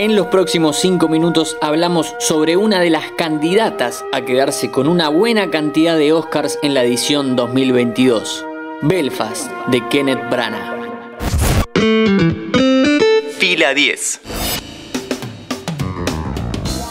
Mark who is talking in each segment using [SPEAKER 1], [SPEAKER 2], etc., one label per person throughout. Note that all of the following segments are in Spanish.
[SPEAKER 1] En los próximos 5 minutos hablamos sobre una de las candidatas a quedarse con una buena cantidad de Oscars en la edición 2022, Belfast, de Kenneth Branagh.
[SPEAKER 2] Fila 10.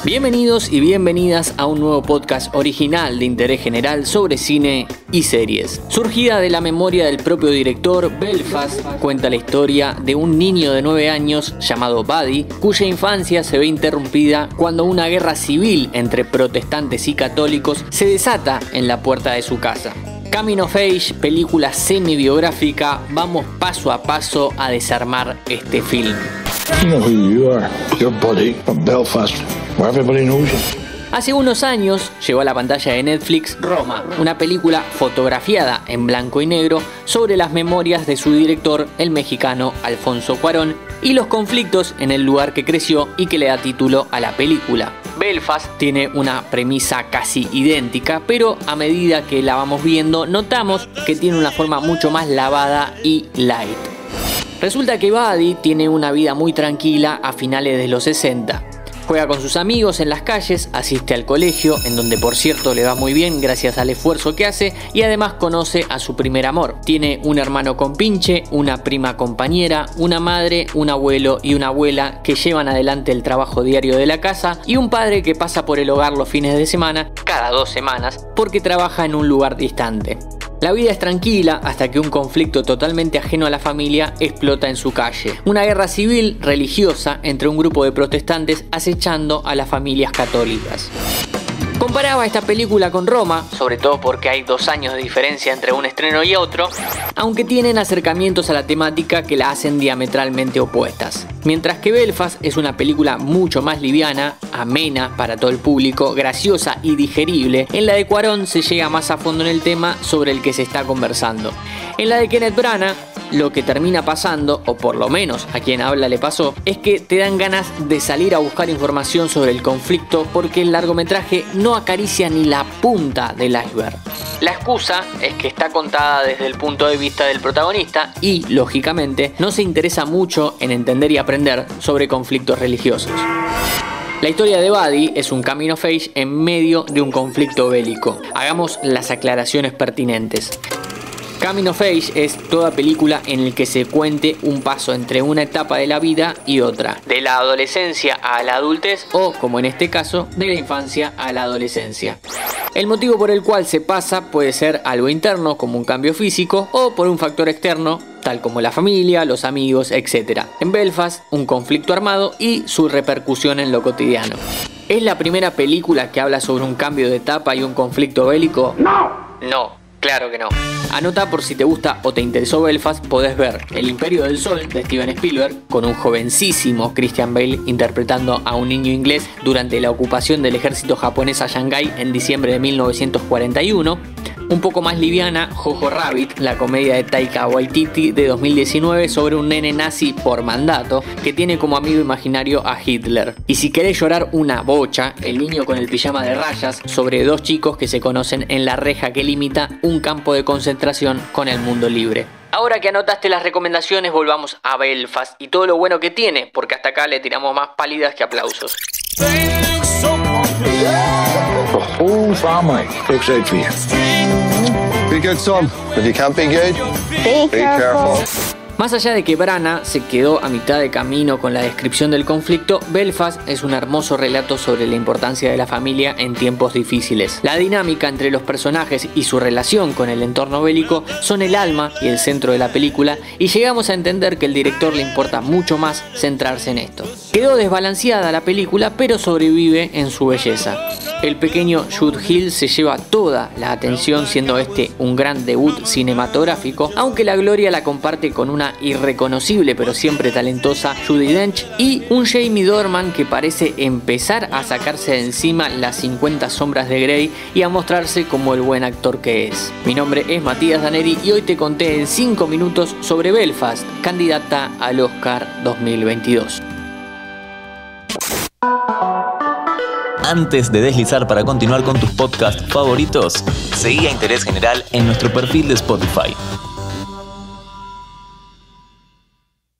[SPEAKER 1] Bienvenidos y bienvenidas a un nuevo podcast original de interés general sobre cine y series. Surgida de la memoria del propio director, Belfast cuenta la historia de un niño de 9 años llamado Buddy, cuya infancia se ve interrumpida cuando una guerra civil entre protestantes y católicos se desata en la puerta de su casa. Camino of Age, película semi-biográfica, vamos paso a paso a desarmar este film.
[SPEAKER 3] Belfast,
[SPEAKER 1] Hace unos años llegó a la pantalla de Netflix Roma, una película fotografiada en blanco y negro sobre las memorias de su director, el mexicano Alfonso Cuarón, y los conflictos en el lugar que creció y que le da título a la película. Belfast tiene una premisa casi idéntica, pero a medida que la vamos viendo notamos que tiene una forma mucho más lavada y light. Resulta que Buddy tiene una vida muy tranquila a finales de los 60. Juega con sus amigos en las calles, asiste al colegio, en donde por cierto le va muy bien gracias al esfuerzo que hace, y además conoce a su primer amor. Tiene un hermano con pinche, una prima compañera, una madre, un abuelo y una abuela que llevan adelante el trabajo diario de la casa, y un padre que pasa por el hogar los fines de semana, cada dos semanas, porque trabaja en un lugar distante. La vida es tranquila hasta que un conflicto totalmente ajeno a la familia explota en su calle. Una guerra civil religiosa entre un grupo de protestantes acechando a las familias católicas. Comparaba esta película con Roma, sobre todo porque hay dos años de diferencia entre un estreno y otro, aunque tienen acercamientos a la temática que la hacen diametralmente opuestas. Mientras que Belfast es una película mucho más liviana, amena para todo el público, graciosa y digerible, en la de Cuarón se llega más a fondo en el tema sobre el que se está conversando. En la de Kenneth Branagh lo que termina pasando, o por lo menos a quien habla le pasó, es que te dan ganas de salir a buscar información sobre el conflicto porque el largometraje no acaricia ni la punta del iceberg. La excusa es que está contada desde el punto de vista del protagonista y, lógicamente, no se interesa mucho en entender y aprender sobre conflictos religiosos. La historia de Buddy es un camino face en medio de un conflicto bélico. Hagamos las aclaraciones pertinentes. Coming of Age es toda película en el que se cuente un paso entre una etapa de la vida y otra, de la adolescencia a la adultez o, como en este caso, de la infancia a la adolescencia. El motivo por el cual se pasa puede ser algo interno, como un cambio físico, o por un factor externo, tal como la familia, los amigos, etc. En Belfast, un conflicto armado y su repercusión en lo cotidiano. ¿Es la primera película que habla sobre un cambio de etapa y un conflicto bélico? No. No. Claro que no. Anota por si te gusta o te interesó Belfast, podés ver El Imperio del Sol de Steven Spielberg con un jovencísimo Christian Bale interpretando a un niño inglés durante la ocupación del ejército japonés a Shanghái en diciembre de 1941 un poco más liviana, Jojo Rabbit, la comedia de Taika Waititi de 2019 sobre un nene nazi por mandato que tiene como amigo imaginario a Hitler. Y si querés llorar una bocha, El niño con el pijama de rayas sobre dos chicos que se conocen en la reja que limita un campo de concentración con el mundo libre. Ahora que anotaste las recomendaciones, volvamos a Belfast y todo lo bueno que tiene, porque hasta acá le tiramos más pálidas que aplausos.
[SPEAKER 3] Out for you.
[SPEAKER 4] Be good, son. If you can't be good,
[SPEAKER 5] Be
[SPEAKER 4] be careful.
[SPEAKER 1] Más allá de que Brana se quedó a mitad de camino con la descripción del conflicto, Belfast es un hermoso relato sobre la importancia de la familia en tiempos difíciles. La dinámica entre los personajes y su relación con el entorno bélico son el alma y el centro de la película y llegamos a entender que el director le importa mucho más centrarse en esto. Quedó desbalanceada la película pero sobrevive en su belleza. El pequeño Jude Hill se lleva toda la atención siendo este un gran debut cinematográfico, aunque la gloria la comparte con una irreconocible pero siempre talentosa Judy Dench y un Jamie Dorman que parece empezar a sacarse de encima las 50 sombras de Grey y a mostrarse como el buen actor que es. Mi nombre es Matías Daneri y hoy te conté en 5 minutos sobre Belfast, candidata al Oscar 2022.
[SPEAKER 2] Antes de deslizar para continuar con tus podcasts favoritos, seguí a Interés General en nuestro perfil de Spotify.